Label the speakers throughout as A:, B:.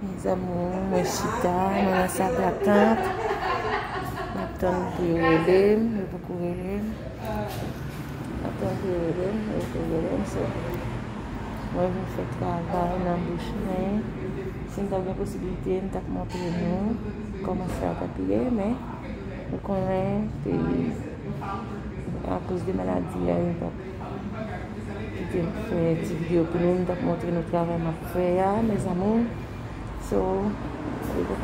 A: Miz amou, mwen chita, mwen ansap la tante. Mwen tan pou yorelem, mwen pou kourelem. Mwen tan pou yorelem, mwen pou kourelem. So, mwen pou fè travay nan bouch men. Sin ta wè posibilite, mwen tak mwen pou yon. Koman fè akapire, men. Mwen konen, pe a kouz de maladi ya yon tak. Ki te mwen fè ti video pou nou, mwen tak mwen tre nou travay mwen pou fè ya, miz amou. Vou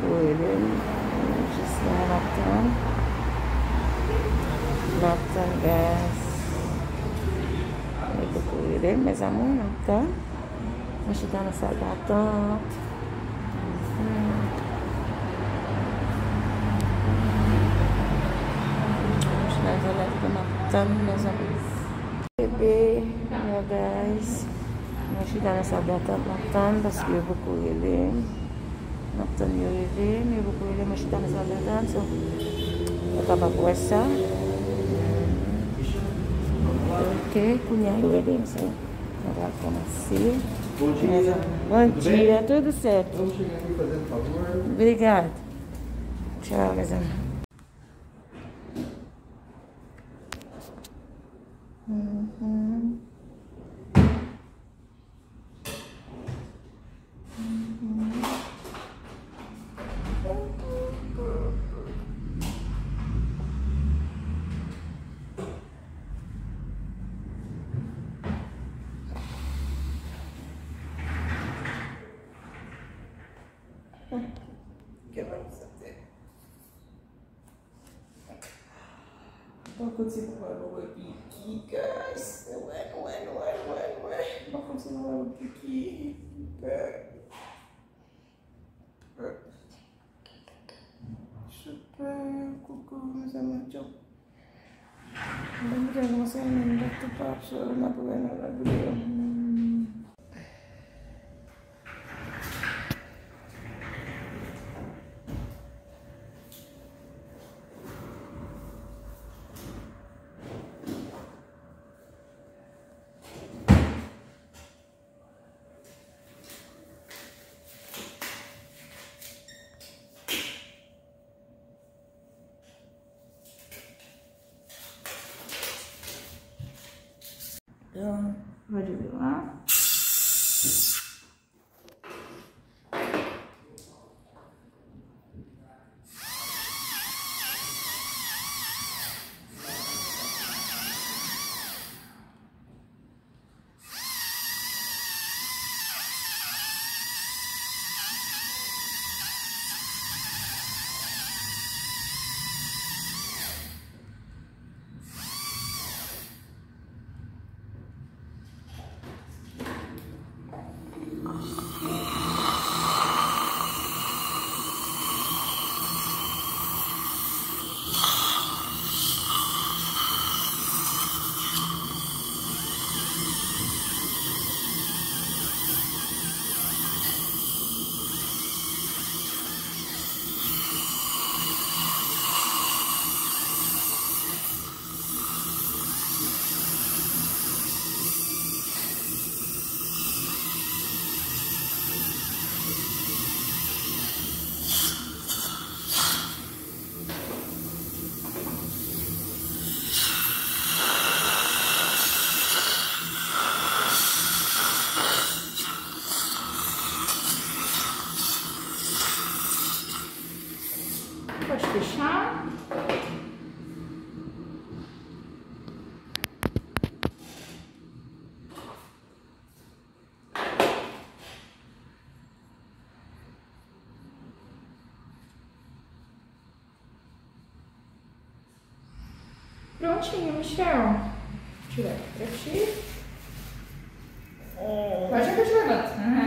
A: pôr ele just na Natan. Natan Gas. Eu vou pôr ele, chegar na sala da tante. Vamos chegar na sala da Natan, meus amores. Bebê, meu guys. Vamos chegar na sala da Natan, porque eu vou pôr ele. Noktan yo reve, mi vou pôr ele mas tá nessa dança. Acaba essa. Ok, cunhar eu reve, assim. Agora como assim.
B: Bom dia.
A: Bom
B: Tudo
A: dia,
B: bem?
A: tudo certo.
B: Vamos chegar aqui fazendo favor.
A: Obrigada. Tchau, meus. Get rid
B: of something. Bakuti Mwana will be key, guys. When, when, when, when, when. Bakuti Mwana will be key. Super kukuruz amacım. Ben bir yanıma senin önünde tutar sorun adı ben alabiliyorum.
A: Então, pode ver lá. Fechar. Prontinho, Michel. Tirar aqui pra ti. Pode que eu te levanto.